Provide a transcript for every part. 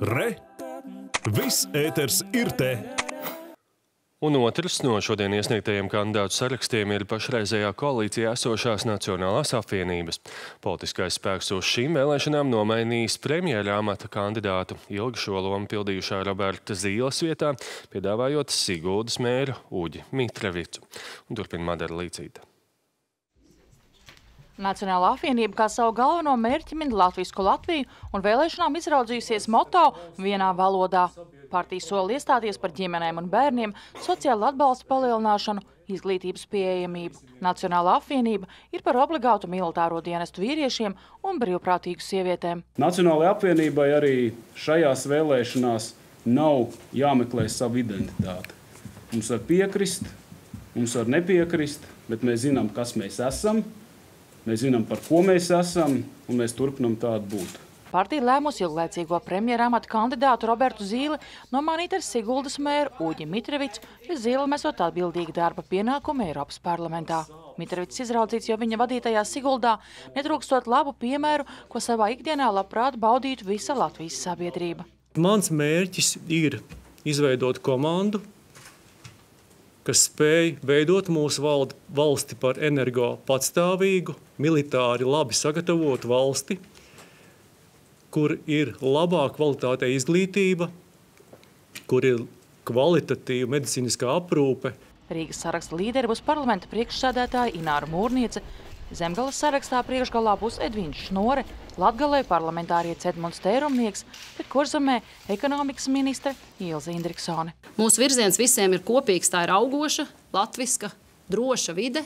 Re! Viss ēters ir te! Un otrs no šodien iesniegtajiem kandidātu sarakstiem ir pašreizējā koalīcijā esošās Nacionālās apvienības. Politiskais spēks uz šīm vēlēšanām nomainījis premjera amata kandidātu ilgi šo lomu pildījušā Roberta Zīles vietā, piedāvājot Siguldas mēru Uģi Mitrevicu. Un turpina Madara Līcīta. Nacionālā apvienība kā savu galveno mērķi min Latvisku Latviju un vēlēšanām izraudzījusies moto vienā valodā. Partija sola iestāties par ģimenēm un bērniem, sociālu atbalstu palielināšanu, izglītības pieejamību. Nacionālā apvienība ir par obligātu militāro dienestu vīriešiem un brīvprātīgu sievietēm. Nacionālajai apvienībai arī šajās vēlēšanās nav jāmeklē savu identitāti. Mums var piekrist, mums var nepiekrist, bet mēs zinām, kas mēs esam, mēs zinām, par ko mēs esam, un mēs turpinam tādu būt. Partija lēmusi ilglaicīgo premjera amata kandidātu Robertu Zīli nomainīt ar Siguldas mēru Uģi Mitrevicu, jo Zīle mesot atbildīgi darba pienākumu Eiropas parlamentā. Mitrevics izraudzīts, jo viņa vadītajā Siguldā netrūkstot labu piemēru, ko savā ikdienā labprāt baudītu visa Latvijas sabiedrība. Mans mērķis ir izveidot komandu, kas spēj veidot mūsu valsti par energo patstāvīgu, militāri labi sagatavotu valsti, kur ir labā kvalitātē izglītība, kur ir kvalitatīva medicīniskā aprūpe. Rīgas saraksta līderi būs parlamenta priekšsēdētāja Ināra Mūrniece, Zemgalas sarakstā priekšgalā būs Edvīns Šnore, Latgalē parlamentārietis Edmunds Tērumnieks, bet Kurzemē ekonomikas ministre Ilza Indriksone. Mūsu virziens visiem ir kopīgs, tā ir augoša, latviska, droša vide,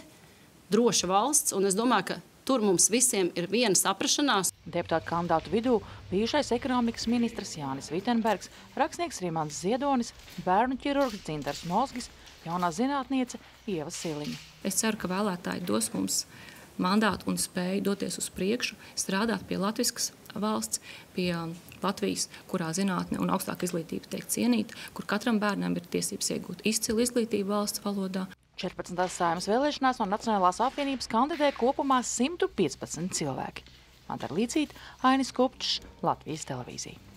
droša valsts, un es domāju, ka Tur mums visiem ir viena saprašanās. Deputātu kandidātu vidū bijušais ekonomikas ministrs Jānis Vitenbergs, rakstnieks Rimants Ziedonis, bērnu ķirurgs Dzintars Mozgis, jaunā zinātniece Ieva Siliņa. Es ceru, ka vēlētāji dos mums mandātu un spēju doties uz priekšu, strādāt pie latviskas valsts, pie Latvijas, kurā zinātne un augstāka izglītība tiek cienīta, kur katram bērnam ir tiesības iegūt izcilu izglītību valsts valodā. 14. saimas vēlēšanās no Nacionālās apvienības kandidē kopumā 115 cilvēki. Madara Līcīt, Ainis Kupčs, Latvijas televīzija.